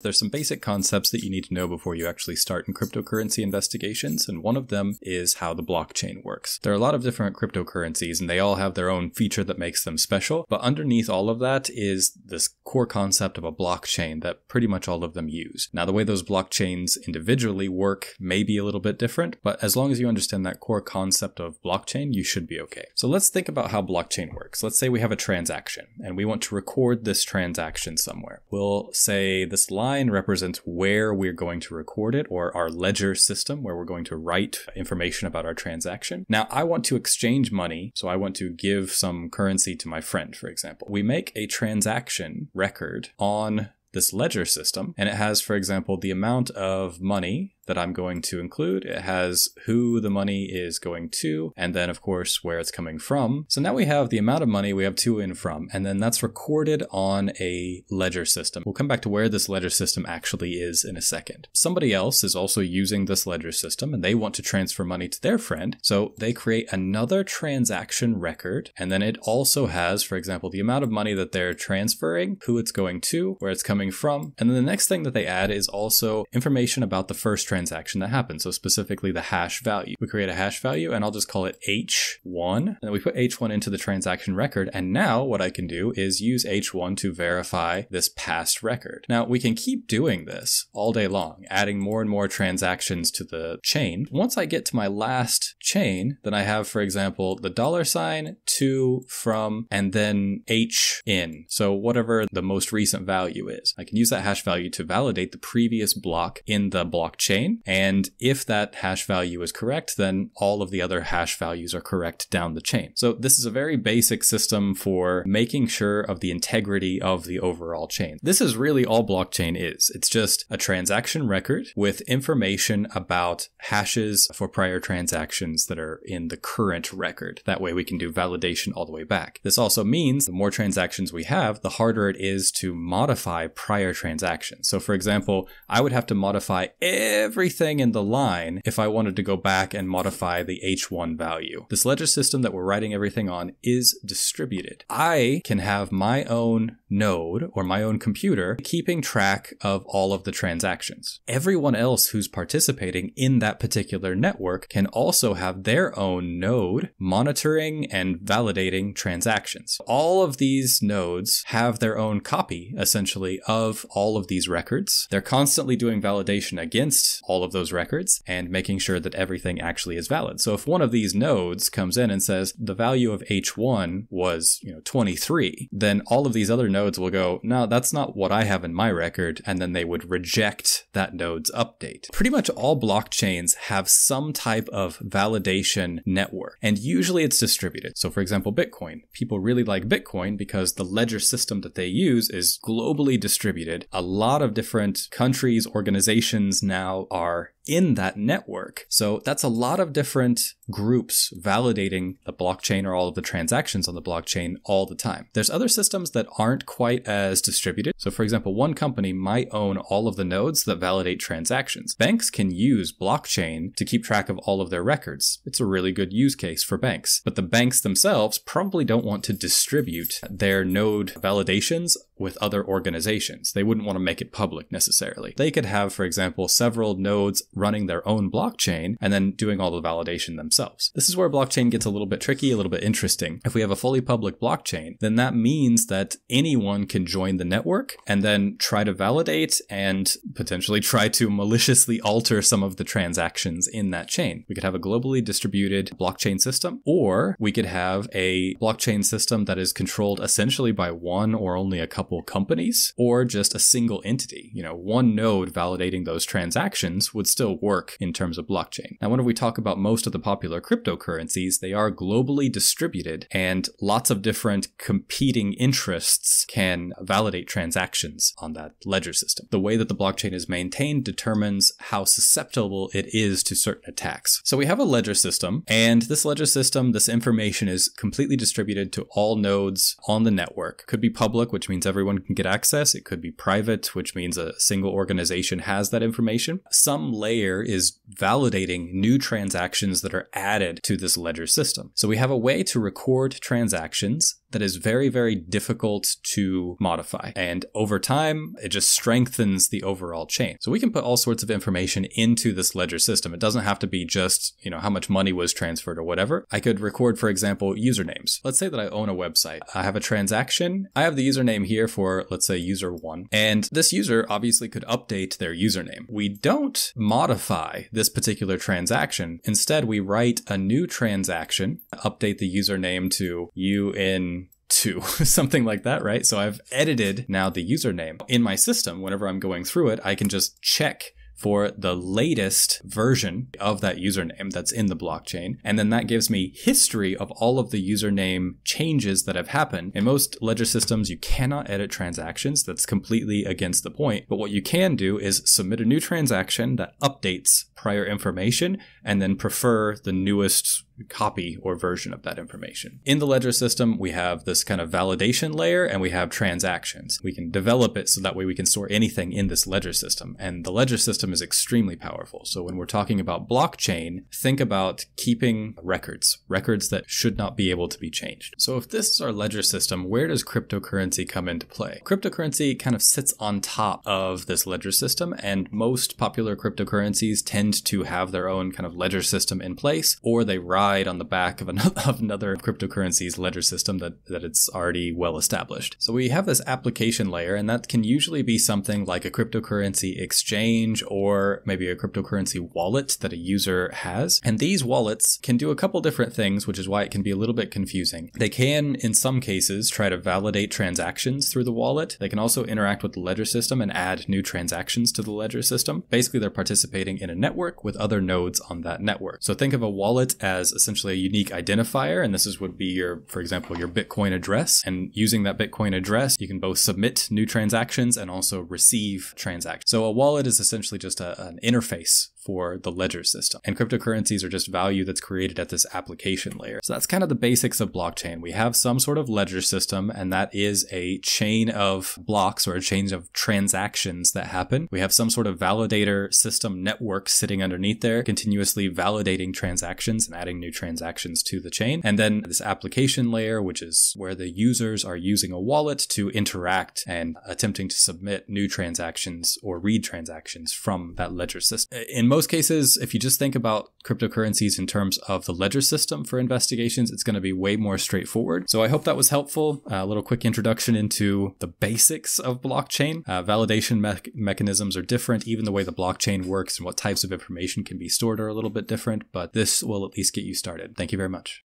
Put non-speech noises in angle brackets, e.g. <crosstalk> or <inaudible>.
There's some basic concepts that you need to know before you actually start in cryptocurrency investigations, and one of them is how the blockchain works. There are a lot of different cryptocurrencies, and they all have their own feature that makes them special, but underneath all of that is this core concept of a blockchain that pretty much all of them use. Now, the way those blockchains individually work may be a little bit different, but as long as you understand that core concept of blockchain, you should be okay. So let's think about how blockchain works. Let's say we have a transaction, and we want to record this transaction somewhere. We'll say this line line represents where we're going to record it or our ledger system where we're going to write information about our transaction. Now, I want to exchange money, so I want to give some currency to my friend, for example. We make a transaction record on this ledger system and it has for example the amount of money that I'm going to include. It has who the money is going to, and then, of course, where it's coming from. So now we have the amount of money we have to and from, and then that's recorded on a ledger system. We'll come back to where this ledger system actually is in a second. Somebody else is also using this ledger system and they want to transfer money to their friend. So they create another transaction record, and then it also has, for example, the amount of money that they're transferring, who it's going to, where it's coming from. And then the next thing that they add is also information about the first transaction transaction that happens. So specifically the hash value. We create a hash value and I'll just call it H1. And we put H1 into the transaction record. And now what I can do is use H1 to verify this past record. Now we can keep doing this all day long, adding more and more transactions to the chain. Once I get to my last chain, then I have, for example, the dollar sign to from and then H in. So whatever the most recent value is, I can use that hash value to validate the previous block in the blockchain chain. And if that hash value is correct, then all of the other hash values are correct down the chain. So this is a very basic system for making sure of the integrity of the overall chain. This is really all blockchain is. It's just a transaction record with information about hashes for prior transactions that are in the current record. That way we can do validation all the way back. This also means the more transactions we have, the harder it is to modify prior transactions. So for example, I would have to modify every everything in the line if I wanted to go back and modify the H1 value. This ledger system that we're writing everything on is distributed. I can have my own node or my own computer keeping track of all of the transactions. Everyone else who's participating in that particular network can also have their own node monitoring and validating transactions. All of these nodes have their own copy, essentially, of all of these records. They're constantly doing validation against all of those records and making sure that everything actually is valid. So if one of these nodes comes in and says the value of H1 was, you know, 23, then all of these other nodes will go, no, that's not what I have in my record. And then they would reject that node's update. Pretty much all blockchains have some type of validation network, and usually it's distributed. So for example, Bitcoin. People really like Bitcoin because the ledger system that they use is globally distributed. A lot of different countries, organizations now are in that network. So that's a lot of different groups validating the blockchain or all of the transactions on the blockchain all the time. There's other systems that aren't quite as distributed. So for example, one company might own all of the nodes that validate transactions. Banks can use blockchain to keep track of all of their records. It's a really good use case for banks. But the banks themselves probably don't want to distribute their node validations with other organizations. They wouldn't want to make it public necessarily. They could have, for example, several nodes running their own blockchain and then doing all the validation themselves. This is where blockchain gets a little bit tricky, a little bit interesting. If we have a fully public blockchain, then that means that anyone can join the network and then try to validate and potentially try to maliciously alter some of the transactions in that chain. We could have a globally distributed blockchain system, or we could have a blockchain system that is controlled essentially by one or only a couple companies, or just a single entity. You know, one node validating those transactions would still still work in terms of blockchain. Now, whenever we talk about most of the popular cryptocurrencies, they are globally distributed and lots of different competing interests can validate transactions on that ledger system. The way that the blockchain is maintained determines how susceptible it is to certain attacks. So we have a ledger system, and this ledger system, this information is completely distributed to all nodes on the network. It could be public, which means everyone can get access. It could be private, which means a single organization has that information. Some layer is validating new transactions that are added to this ledger system. So we have a way to record transactions that is very, very difficult to modify. And over time, it just strengthens the overall chain. So we can put all sorts of information into this ledger system. It doesn't have to be just, you know, how much money was transferred or whatever. I could record, for example, usernames. Let's say that I own a website. I have a transaction. I have the username here for, let's say, user one. And this user obviously could update their username. We don't modify this particular transaction. Instead, we write a new transaction, update the username to you in to <laughs> something like that, right? So I've edited now the username in my system. Whenever I'm going through it, I can just check for the latest version of that username that's in the blockchain. And then that gives me history of all of the username changes that have happened. In most ledger systems, you cannot edit transactions. That's completely against the point. But what you can do is submit a new transaction that updates prior information and then prefer the newest copy or version of that information. In the ledger system, we have this kind of validation layer and we have transactions. We can develop it so that way we can store anything in this ledger system. And the ledger system is extremely powerful. So when we're talking about blockchain, think about keeping records, records that should not be able to be changed. So if this is our ledger system, where does cryptocurrency come into play? Cryptocurrency kind of sits on top of this ledger system and most popular cryptocurrencies tend to have their own kind of ledger system in place or they ride on the back of another, <laughs> of another cryptocurrency's ledger system that, that it's already well established. So we have this application layer, and that can usually be something like a cryptocurrency exchange or maybe a cryptocurrency wallet that a user has. And these wallets can do a couple different things, which is why it can be a little bit confusing. They can, in some cases, try to validate transactions through the wallet. They can also interact with the ledger system and add new transactions to the ledger system. Basically, they're participating in a network with other nodes on that network. So think of a wallet as essentially a unique identifier. And this is would be your, for example, your Bitcoin address. And using that Bitcoin address, you can both submit new transactions and also receive transactions. So a wallet is essentially just a, an interface for the ledger system. And cryptocurrencies are just value that's created at this application layer. So that's kind of the basics of blockchain. We have some sort of ledger system, and that is a chain of blocks or a chain of transactions that happen. We have some sort of validator system network sitting underneath there, continuously validating transactions and adding new transactions to the chain. And then this application layer, which is where the users are using a wallet to interact and attempting to submit new transactions or read transactions from that ledger system. In most most cases, if you just think about cryptocurrencies in terms of the ledger system for investigations, it's going to be way more straightforward. So I hope that was helpful. A little quick introduction into the basics of blockchain. Uh, validation me- mechanisms are different. Even the way the blockchain works and what types of information can be stored are a little bit different, but this will at least get you started. Thank you very much.